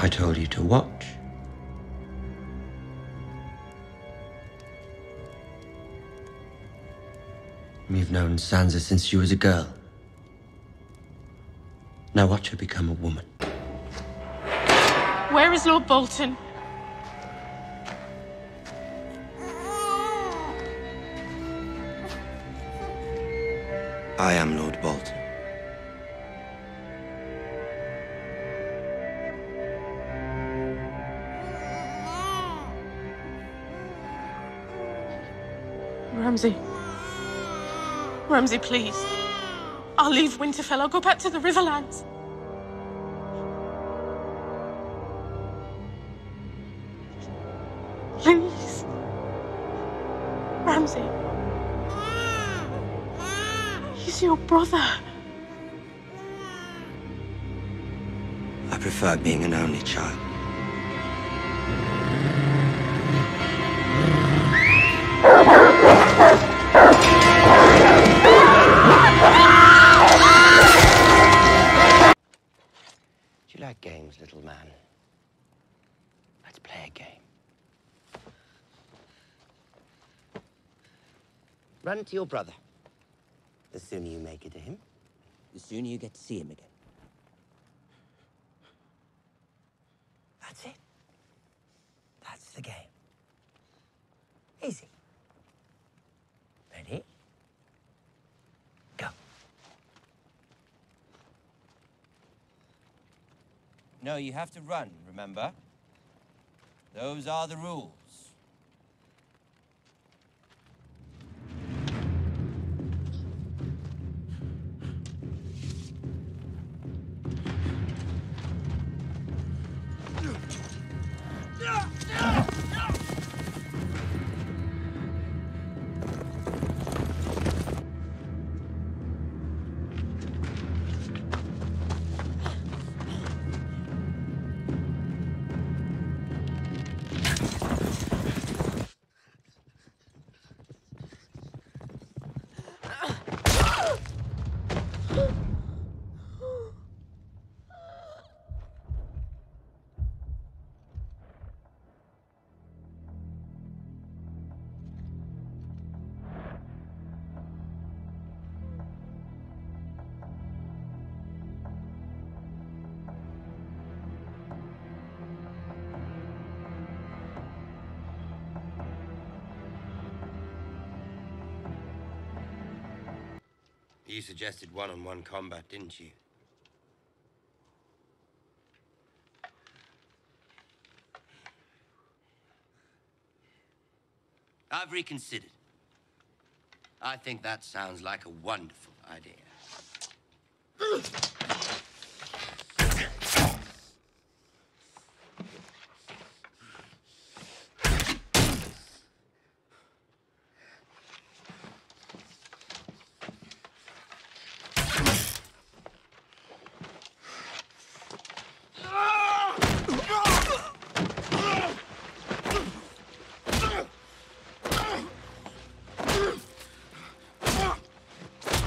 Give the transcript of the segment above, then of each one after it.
I told you to watch. You've known Sansa since she was a girl. Now watch her become a woman. Where is Lord Bolton? I am Lord Bolton. Ramsay, please. I'll leave Winterfell. I'll go back to the Riverlands. Please. Ramsay. He's your brother. I prefer being an only child. Little man? Let's play a game. Run to your brother. The sooner you make it to him, the sooner you get to see him again. That's it. That's the game. Easy. Ready? Go. No, you have to run, remember? Those are the rules. You suggested one-on-one combat, didn't you? I've reconsidered. I think that sounds like a wonderful idea.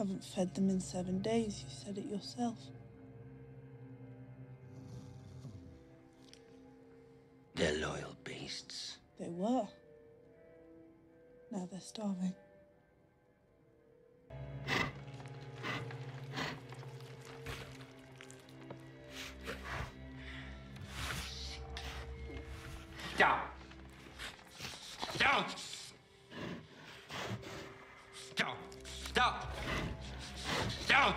haven't fed them in seven days, you said it yourself. They're loyal beasts. They were. Now they're starving. Down! Down! Down! Down! Down!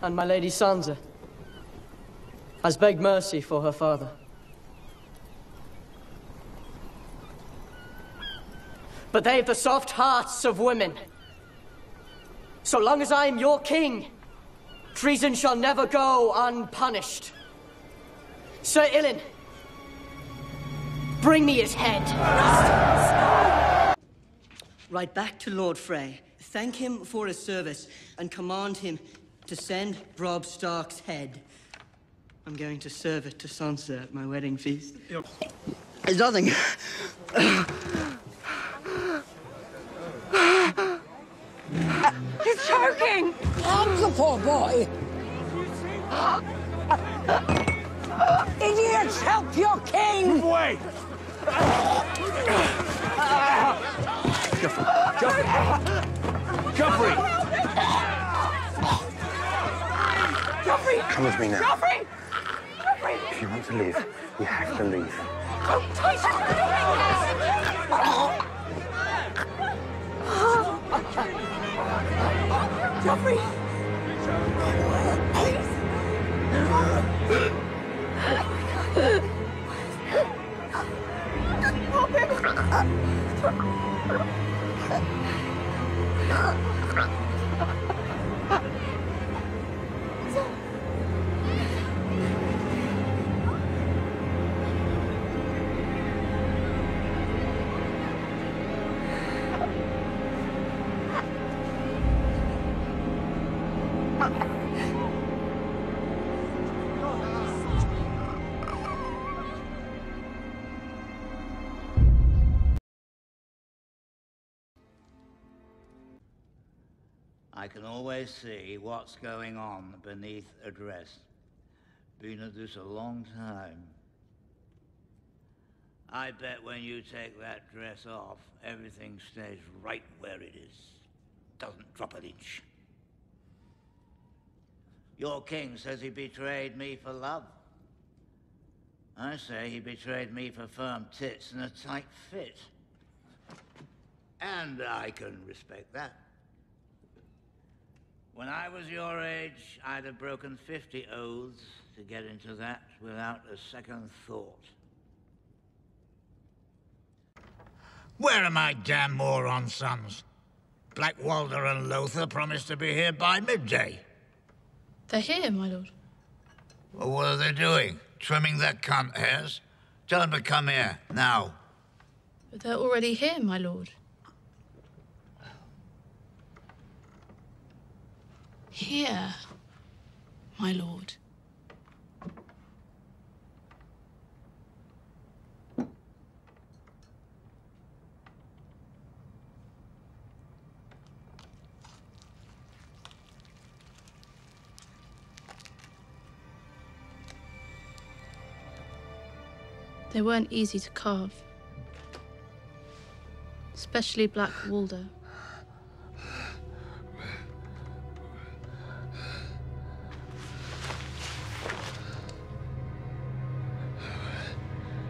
And my lady Sansa has begged mercy for her father. But they've the soft hearts of women. So long as I'm your king, treason shall never go unpunished. Sir Ilyn, bring me his head. Ride back to Lord Frey, thank him for his service, and command him to send Robb Stark's head. I'm going to serve it to Sansa at my wedding feast. There's nothing. He's choking! Harm the poor boy! Idiots, help your king! Move away! Joffrey! Joffrey! Come with me now. Joffrey! Joffrey! If you want to leave, you have to leave. Don't touch Joffrey! I can always see what's going on beneath a dress. Been at this a long time. I bet when you take that dress off, everything stays right where it is. Doesn't drop an inch. Your king says he betrayed me for love. I say he betrayed me for firm tits and a tight fit. And I can respect that. When I was your age, I'd have broken 50 oaths to get into that without a second thought. Where are my damn moron sons? Black Walder and Lothar promised to be here by midday. They're here, my lord. Well, what are they doing? Trimming their cunt hairs? Tell them to come here, now. But they're already here, my lord. Here, my lord. They weren't easy to carve. Especially Black Walder.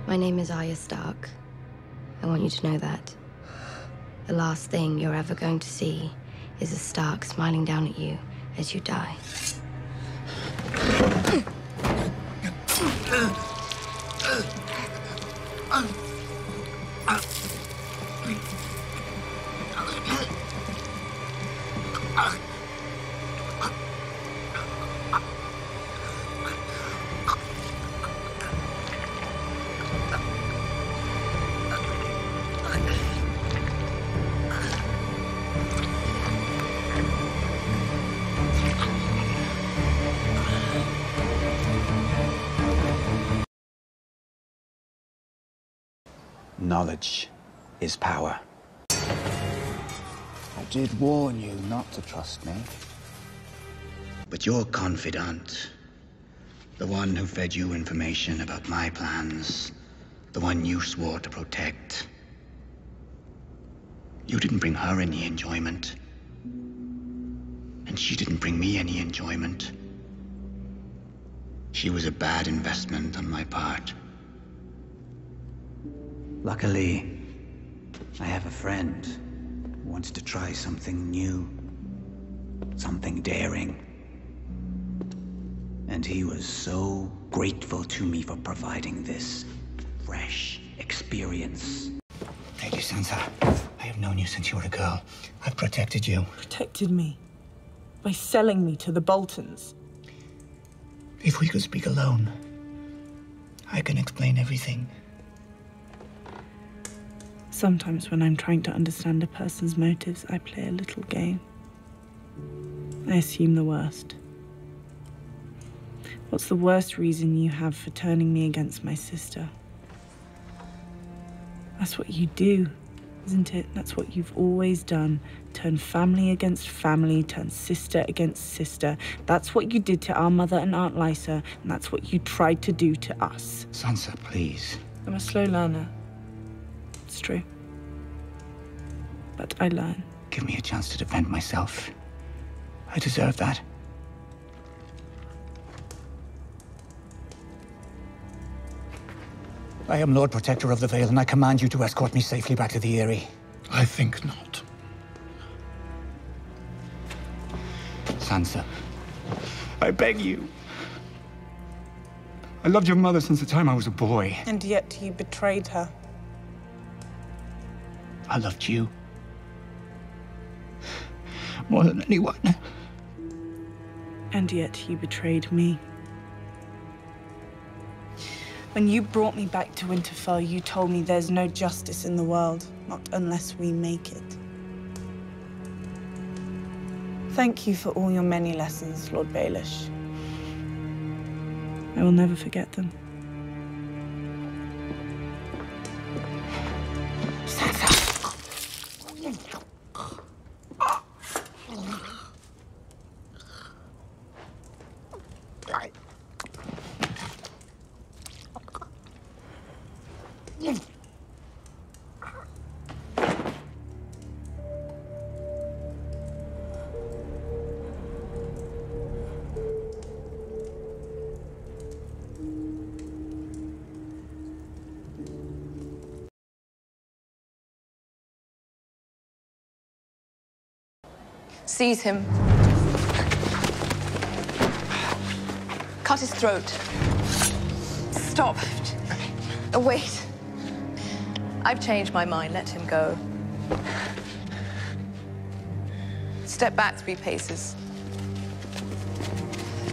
My name is Arya Stark. I want you to know that. The last thing you're ever going to see is a Stark smiling down at you as you die. Knowledge is power. I did warn you not to trust me. But your confidant, the one who fed you information about my plans, the one you swore to protect, you didn't bring her any enjoyment. And she didn't bring me any enjoyment. She was a bad investment on my part. Luckily, I have a friend who wants to try something new. Something daring. And he was so grateful to me for providing this fresh experience. Thank you, Sansa. I have known you since you were a girl. I've protected you. Protected me by selling me to the Boltons. If we could speak alone, I can explain everything. Sometimes, when I'm trying to understand a person's motives, I play a little game. I assume the worst. What's the worst reason you have for turning me against my sister? That's what you do, isn't it? That's what you've always done. Turn family against family, turn sister against sister. That's what you did to our mother and Aunt Lysa, and that's what you tried to do to us. Sansa, please. I'm a slow learner. It's true. But I learn. Give me a chance to defend myself. I deserve that. I am Lord Protector of the Vale, and I command you to escort me safely back to the Eyrie. I think not. Sansa, I beg you. I loved your mother since the time I was a boy. And yet you betrayed her. I loved you. More than anyone. And yet you betrayed me. When you brought me back to Winterfell, you told me there's no justice in the world, not unless we make it. Thank you for all your many lessons, Lord Baelish. I will never forget them. Ugh. Seize him. Cut his throat. Stop. Uh, Wait. I've changed my mind. Let him go. Step back three paces.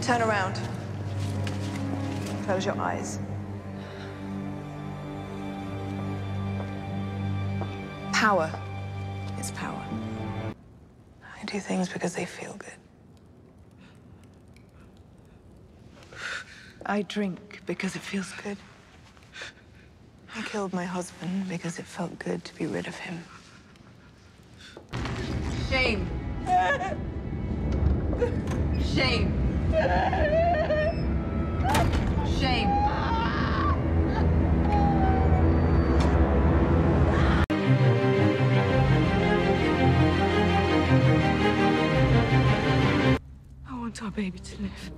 Turn around. Close your eyes. Power is power. I do things because they feel good. I drink because it feels good. I killed my husband because it felt good to be rid of him. Shame. Shame. Shame. Baby to live.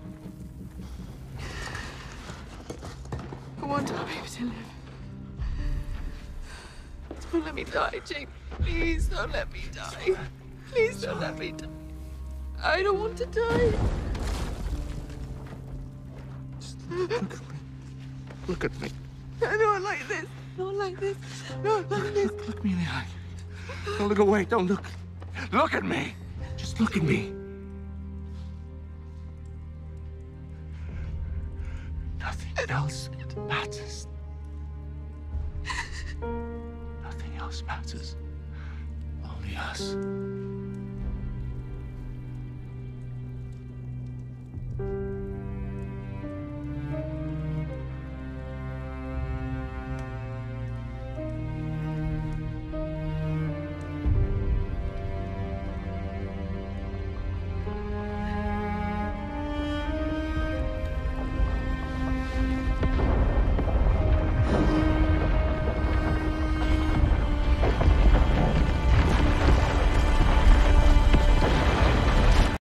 I want our baby to live. Don't let me die, Jaime. Please don't let me die. Please don't let me die. I don't want to die. Just Look at me. Look at me. Not like this. Not like this. Not like this. Look me in the eye. Don't look away. Don't look. Look at me. Just look at me. Else